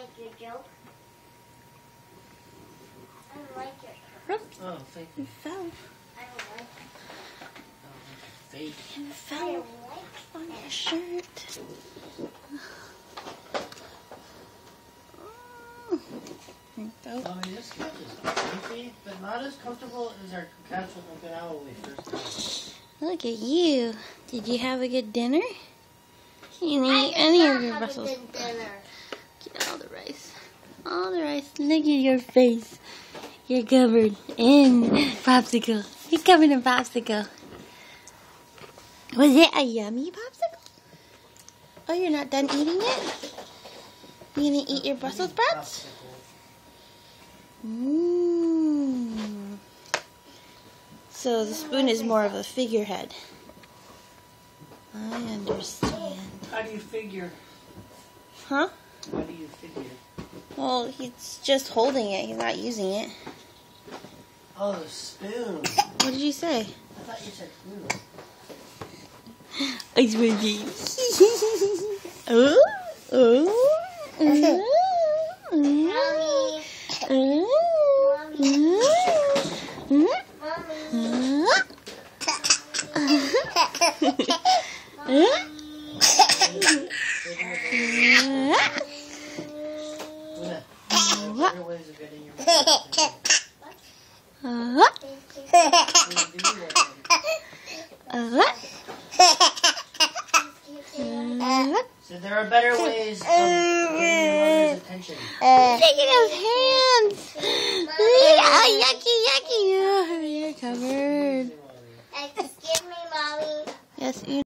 like your joke. I don't like it. Oops, Oh, thank you. it fell. I don't like it. Oh, fake. And I fell don't like on your shirt. Oh, there you go. I mean, this couch is comfy, but not as comfortable as our couch with Uncle Al when we first got. Look at you. Did you have a good dinner? You didn't I eat any of your Brussels good dinner. Get all the rice. All the rice. Look at your face. You're covered in popsicle. You're covered in popsicle. Was it a yummy popsicle? Oh, you're not done eating it? You gonna eat your Brussels sprouts? Mmm. So the spoon is more of a figurehead. I understand. How do you figure? Huh? How do you figure? Well, he's just holding it. He's not using it. Oh, the spoon. What did you say? I thought you said spoon. Ice windy. oh, oh. Mommy, mommy, Luna, there are ways of getting your mouth. Luna, do you want it? So there are better ways of getting your mother's attention. Look at his hands. Oh, yucky, yucky. Oh, you're covered. Excuse me, mommy. Yes, you